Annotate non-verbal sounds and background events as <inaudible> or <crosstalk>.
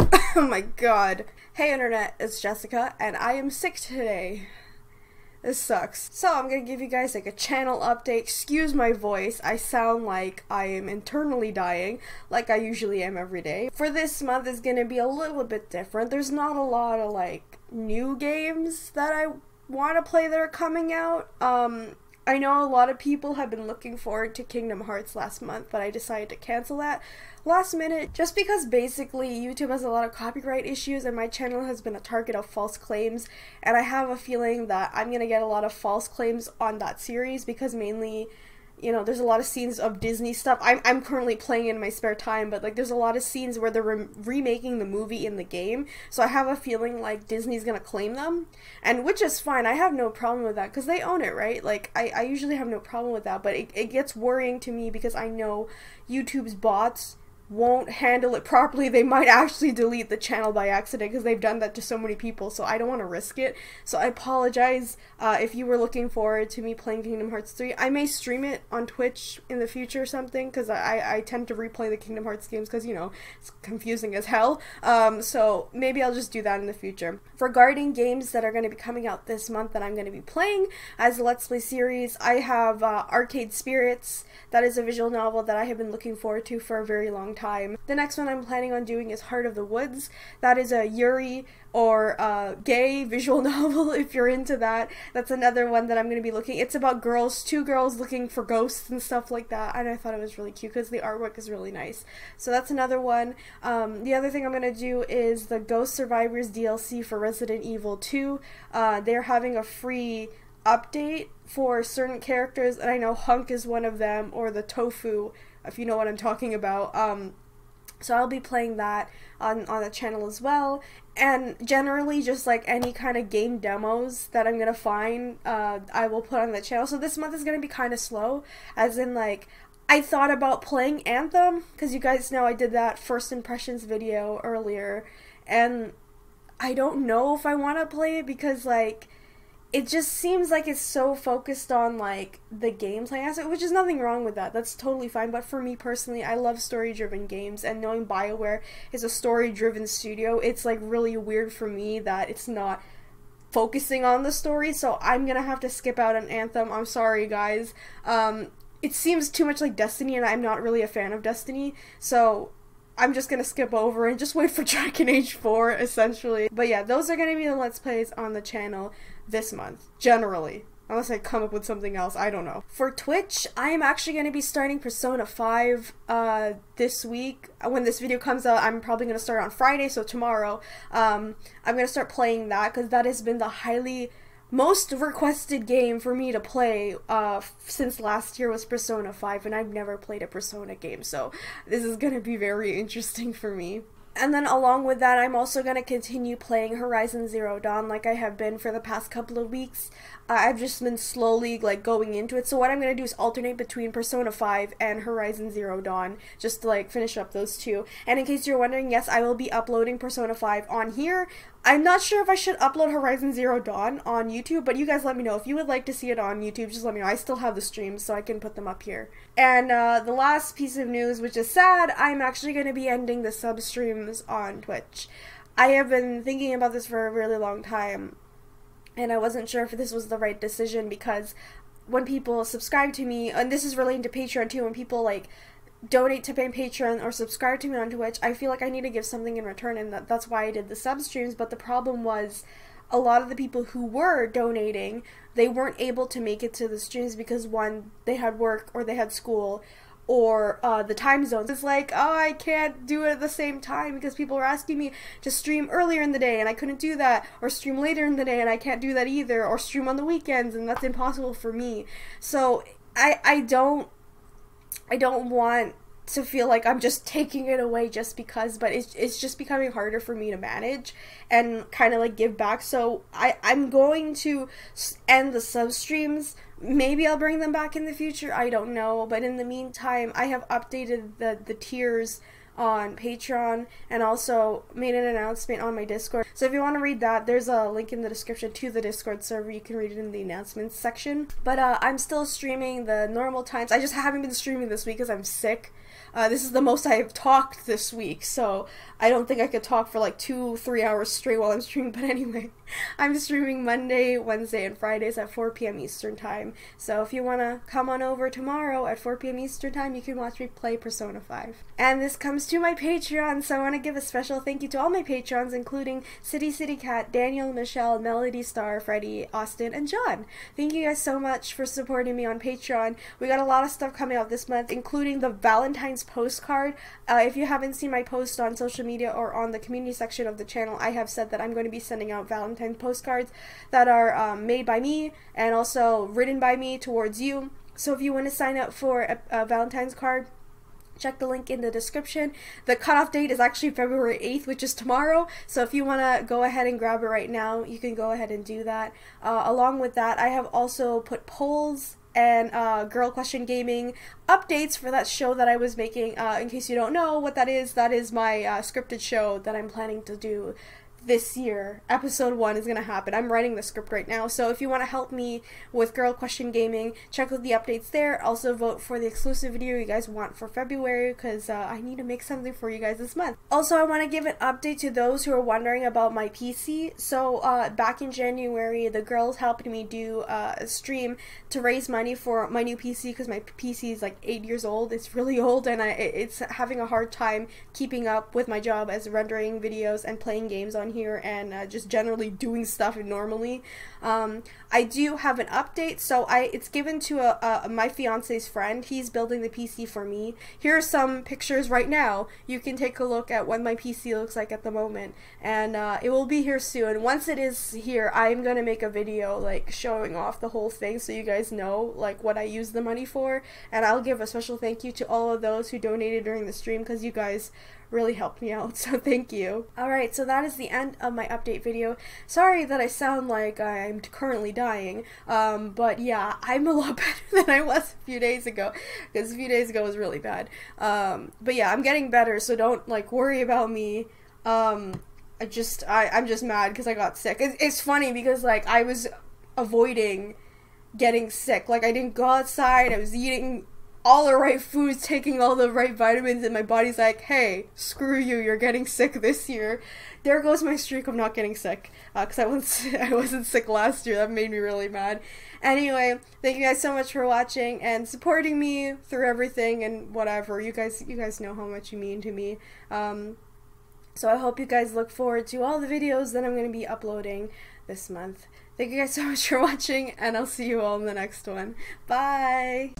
<laughs> oh my god. Hey internet, it's Jessica, and I am sick today. This sucks. So I'm gonna give you guys like a channel update. Excuse my voice. I sound like I am internally dying, like I usually am every day. For this month is gonna be a little bit different. There's not a lot of like new games that I want to play that are coming out. Um, I know a lot of people have been looking forward to Kingdom Hearts last month, but I decided to cancel that last minute just because basically YouTube has a lot of copyright issues and my channel has been a target of false claims. And I have a feeling that I'm gonna get a lot of false claims on that series because mainly you know, there's a lot of scenes of Disney stuff. I'm, I'm currently playing in my spare time, but like there's a lot of scenes where they're re- remaking the movie in the game. So I have a feeling like Disney's gonna claim them, and which is fine. I have no problem with that because they own it, right? Like I, I usually have no problem with that, but it, it gets worrying to me because I know YouTube's bots won't handle it properly, they might actually delete the channel by accident because they've done that to so many people. So I don't want to risk it. So I apologize uh, if you were looking forward to me playing Kingdom Hearts 3. I may stream it on Twitch in the future or something because I, I tend to replay the Kingdom Hearts games because, you know, it's confusing as hell. Um, so maybe I'll just do that in the future. Regarding games that are going to be coming out this month that I'm going to be playing as a Let's Play series, I have uh, Arcade Spirits. That is a visual novel that I have been looking forward to for a very long time. The next one I'm planning on doing is Heart of the Woods. That is a Yuri or gay visual <laughs> novel if you're into that. That's another one that I'm going to be looking. It's about girls, two girls looking for ghosts and stuff like that. And I thought it was really cute because the artwork is really nice. So that's another one. Um, the other thing I'm going to do is the Ghost Survivors DLC for Resident Evil 2. Uh, they're having a free update for certain characters, and I know Hunk is one of them, or the Tofu, if you know what I'm talking about. Um, so I'll be playing that on on the channel as well, and generally just like any kind of game demos that I'm gonna find, uh, I will put on the channel. So this month is gonna be kind of slow, as in like I thought about playing Anthem because you guys know I did that first impressions video earlier, and I don't know if I want to play it because like it just seems like it's so focused on like the gameplay aspect, which is nothing wrong with that. That's totally fine. But for me personally, I love story-driven games, and knowing Bioware is a story-driven studio, it's like really weird for me that it's not focusing on the story. So I'm gonna have to skip out on Anthem. I'm sorry, guys. Um, it seems too much like Destiny, and I'm not really a fan of Destiny. So I'm just gonna skip over and just wait for <laughs> Dragon Age 4, essentially. But yeah, those are gonna be the Let's Plays on the channel this month, generally. Unless I come up with something else, I don't know. For Twitch, I am actually going to be starting Persona 5 uh, this week. When this video comes out, I'm probably going to start on Friday, so tomorrow. Um, I'm going to start playing that because that has been the highly most requested game for me to play uh, since last year was Persona 5, and I've never played a Persona game, so this is to be very <laughs> interesting for me. And then along with that, I'm also going to continue playing Horizon Zero Dawn like I have been for the past couple of weeks. Uh, I've just been slowly like going into it. So what I'm going to do is alternate between Persona 5 and Horizon Zero Dawn just to like finish up those two. And in case you're wondering, yes, I will be uploading Persona 5 on here. I'm not sure if I should upload Horizon Zero Dawn on YouTube, but you guys let me know. If you would like to see it on YouTube, just let me know. I still have the streams, so I can put them up here. And uh, the last piece of news, which is sad, I'm actually going to be ending the sub streams on Twitch. I have been thinking about this for a really long time, and I wasn't sure if this was the right decision because when people subscribe to me, and this is relating to Patreon too, when people like donate to my Patreon or subscribe to me on Twitch, I feel like I need to give something in return, and that, that's why I did the sub streams. But the problem was, a lot of the people who were donating, they weren't able to make it to the streams because one, they had work or they had school, or uh, the time zones. It's like, oh, I can't do it at the same time because people were asking me to stream earlier in the day and I couldn't do that, or stream later in the day and I can't do that either, or stream on the weekends and that's impossible for me. So I I don't I don't want to feel like I'm just taking it away just because, but it's it's just becoming harder for me to manage and kind of like give back. So I I'm going to end the sub streams. Maybe I'll bring them back in the future. I don't know, but in the meantime, I have updated the the tiers on Patreon and also made an announcement on my Discord. So if you want to read that, there's a link in the description to the Discord server. You can read it in the announcements section. But uh, I'm still streaming the normal times. I just haven't been streaming this week because I'm sick. Uh, this is the most I have talked this week, so I don't think I could talk for like two, three hours straight while I'm streaming. <laughs> But anyway, I'm streaming Monday, Wednesday, and Fridays at 4 p.m. Eastern Time. So if you want to come on over tomorrow at 4 p.m. Eastern Time, you can watch me play Persona 5. And this comes to my Patreon, so I want to give a special thank you to all my Patrons, including CittieCittieCat, Daniel, Michelle, Melody Star, Freddy, Austin, and John. Thank you guys so much for supporting me on Patreon. We got a lot of stuff coming out this month, including the Valentine's postcard. Uh, if you haven't seen my post on social media or on the community section of the channel, I have said that I'm going to be sending out Valentine's postcards that are um, made by me and also written by me towards you. So if you want to sign up for a, a Valentine's card, check the link in the description. The cutoff date is actually February 8th, which is tomorrow. So if you want to go ahead and grab it right now, you can go ahead and do that. Uh, along with that, I have also put polls and uh, Girl Question Gaming updates for that show that I was making. Uh, in case you don't know what that is, that is my uh, scripted show that I'm planning to do this year, episode one is gonna happen. I'm writing the script right now, so if you want to help me with Girl Question Gaming, check out the updates there. Also, vote for the exclusive video you guys want for February because uh, I need to make something for you guys this month. Also, I want to give an update to those who are wondering about my PC. So, uh, back in January, the girls helped me do uh, a stream to raise money for my new PC because my PC is like eight years old. It's really old, and I it's having a hard time keeping up with my job as rendering videos and playing games here and uh, just generally doing stuff normally. Um, I do have an update, so I it's given to a, a, my fiance's friend. He's building the PC for me. Here are some pictures right now. You can take a look at what my PC looks like at the moment, and uh, it will be here soon. Once it is here, I'm gonna make a video like showing off the whole thing so you guys know like what I use the money for, and I'll give a special thank you to all of those who donated during the stream because you guys really helped me out, <laughs> so thank you. Alright, so that is the end of my update video. Sorry that I sound like I'm currently dying, um, but yeah, I'm a lot <laughs> better than I was a few days ago, because a few days ago was really bad. Um, but yeah, I'm getting better, so don't, like, worry about me. Um, I just, I, I'm just mad because I got sick. It's, it's funny because, like, I was avoiding getting sick. Like, I didn't go outside, I was eating all the right foods, taking all the right vitamins, and my body's like, hey, screw you, you're getting sick this year. There goes my streak of not getting sick, because uh, I, wasn't, <laughs> I wasn't sick last year. That made me really mad. Anyway, thank you guys so much for watching and supporting me through everything and whatever. You guys, you guys know how much you mean to me. Um, so I hope you guys look forward to all the videos that I'm going to be uploading this month. Thank you guys so much for <laughs> watching, and I'll see you all in the next one. Bye!